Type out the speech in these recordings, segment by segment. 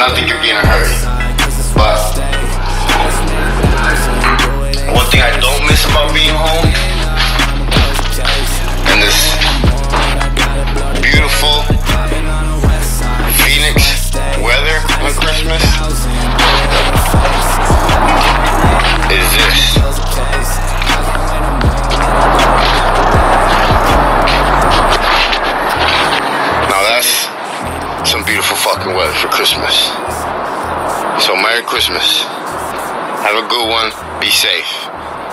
nothing can be in a hurry. But one thing I don't miss about being home for Christmas. So Merry Christmas. Have a good one. Be safe.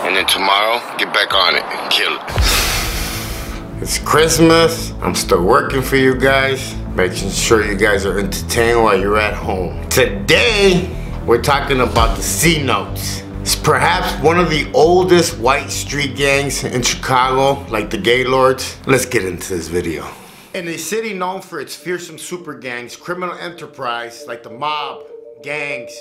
And then tomorrow, get back on it and kill it. It's Christmas. I'm still working for you guys, making sure you guys are entertained while you're at home. Today, we're talking about the C Notes. It's perhaps one of the oldest white street gangs in Chicago, like the Gaylords. Let's get into this video. In a city known for its fearsome super gangs, criminal enterprise like the mob, gangs,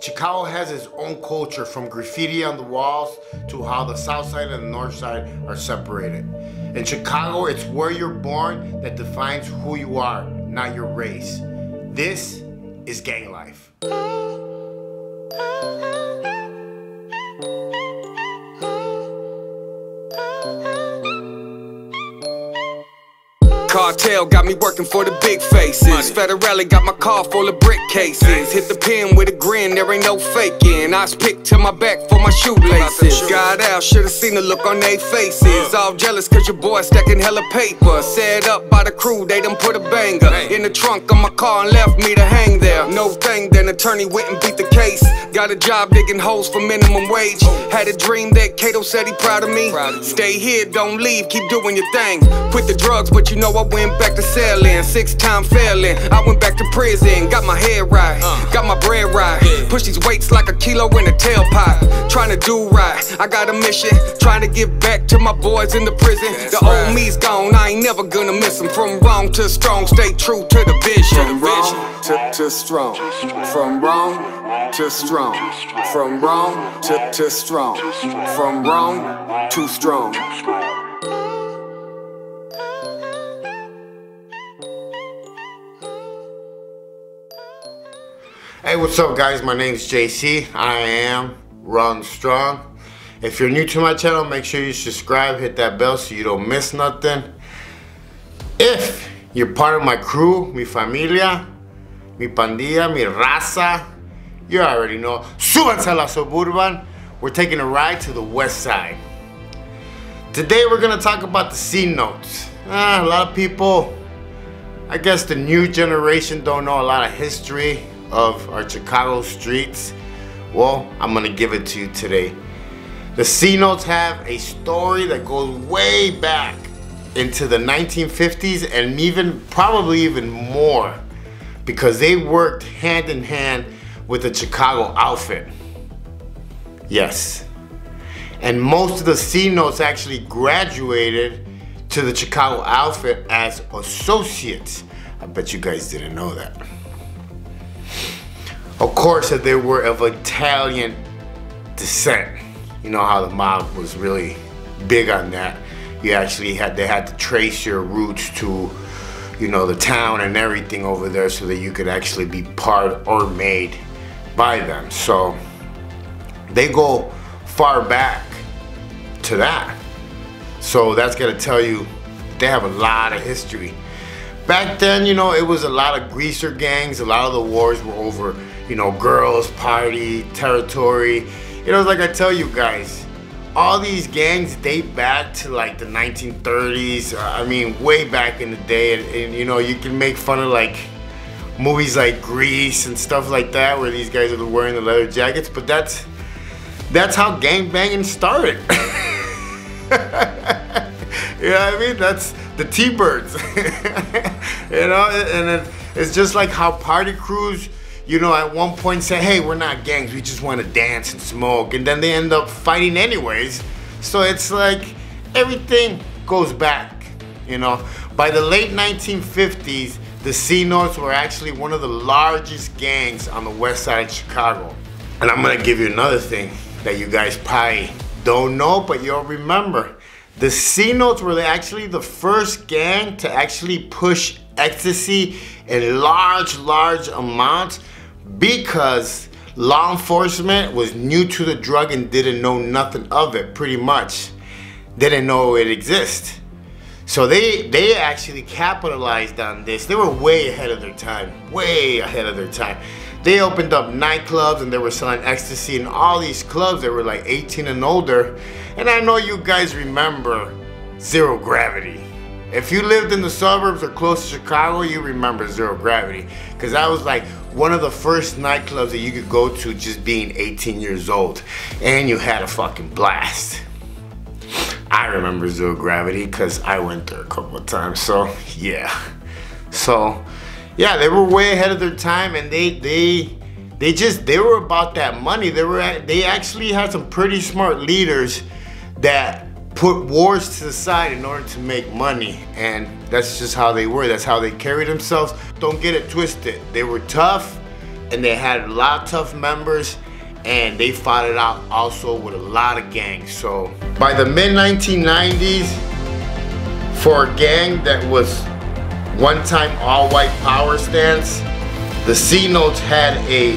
Chicago has its own culture from graffiti on the walls to how the south side and the north side are separated. In Chicago, it's where you're born that defines who you are, not your race. This is gang life. Oh, oh, oh. Cartel got me working for the big faces. Federale got my car full of brick cases. Hit the pin with a grin, there ain't no faking. I picked to my back for my shoelaces. Got out, should've seen the look on their faces. All jealous cause your boy stacking hella paper. Set up by the crew, they done put a banger in the trunk of my car and left me to hang there. No thing, then attorney went and beat the case. Got a job digging holes for minimum wage. Had a dream that Kato said he proud of me. Stay here, don't leave, keep doing your thing. Quit the drugs, but you know I went back to selling. Six time failing. I went back to prison, got my head right, got my bread right. Push these weights like a kilo in a tailpipe. Trying to do right, I got a mission. Trying to give back to my boys in the prison. The old me's gone, I ain't never gonna miss them. From wrong to strong, stay true to the vision. From wrong to, to strong. From wrong to strong. From wrong to, to strong. From wrong to strong. Hey, what's up, guys? My name's JC. I am Run Strong. If you're new to my channel, make sure you subscribe, hit that bell so you don't miss nothing. If you're part of my crew, mi familia, mi pandilla, mi raza, you already know. Súbanse a la Suburban. We're taking a ride to the west side. Today, we're gonna talk about the C notes. Ah, a lot of people, I guess the new generation don't know a lot of history of our Chicago streets. Well, I'm gonna give it to you today. The C notes have a story that goes way back into the 1950s and even probably even more because they worked hand in hand with the Chicago outfit. Yes. And most of the C notes actually graduated to the Chicago outfit as associates. I bet you guys didn't know that. Of course, that they were of Italian descent. You know how the mob was really big on that. You actually had they had to trace your roots to, you know, the town and everything over there, so that you could actually be part or made by them. So they go far back to that. So that's gonna tell you they have a lot of history. Back then, you know, it was a lot of greaser gangs. A lot of the wars were over, you know, girls, party, territory. You know, like I tell you guys, all these gangs date back to like the 1930s. uh, I mean, way back in the day. And, and you know, you can make fun of like movies like Grease and stuff like that, where these guys are wearing the leather jackets. But that's that's how gang banging started. you know what I mean? That's the T-Birds. you know, and it, it's just like how party crews, you know, at one point say, hey, we're not gangs, we just want to dance and smoke. And then they end up fighting anyways. So it's like everything goes back, you know. By the late 1950s, the C Notes were actually one of the largest gangs on the west side of Chicago. And I'm gonna give you another thing that you guys probably don't know, but you'll remember. The C Notes were actually the first gang to actually push ecstasy in large, large amounts because law enforcement was new to the drug and didn't know nothing of it, pretty much. Didn't know it exists So they they actually capitalized on this. They were way ahead of their time, way ahead of their time. They opened up nightclubs and they were selling ecstasy in all these clubs that were like 18 and older. And I know you guys remember Zero Gravity. If you lived in the suburbs or close to Chicago, you remember Zero Gravity. Because that was like one of the first nightclubs that you could go to just being 18 years old. And you had a fucking blast. I remember Zero Gravity because I went there a couple of times. So yeah. So yeah, they were way ahead of their time and they they they just they were about that money. They were they actually had some pretty smart leaders that put wars to the side in order to make money and that's just how they were that's how they carried themselves don't get it twisted they were tough and they had a lot of tough members and they fought it out also with a lot of gangs. So by the mid 1990s, for a gang that was one time all white power stance, the C Notes had a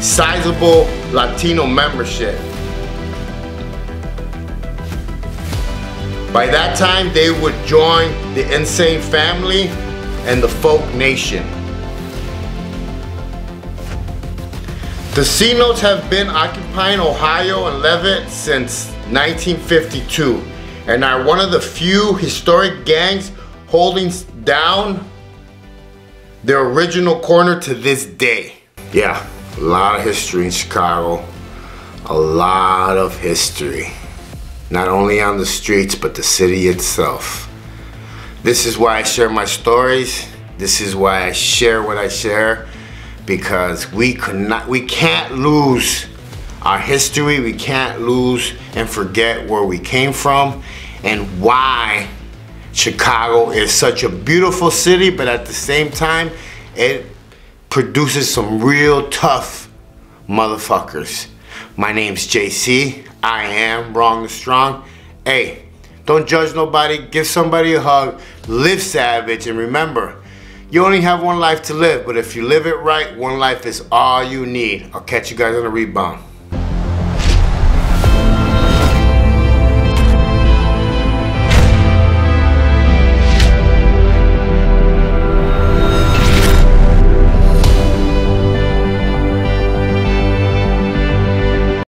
sizable Latino membership. By that time, they would join the Insane Family and the Folk Nation. The C Notes have been occupying Ohio and Leavitt since 1952 and are one of the few historic gangs holding down their original corner to this day. Yeah, a lot of history in Chicago. A lot of history. Not only on the streets, but the city itself. This is why I share my stories. This is why I share what I share because we could not we can't lose our history we can't lose and forget where we came from and why Chicago is such a beautiful city but at the same time it produces some real tough motherfuckers my name's JC I am wrong and strong hey don't judge nobody give somebody a hug live savage and remember you only have one life to live, but if you live it right, one life is all you need. I'll catch you guys on the rebound.